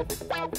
Bye.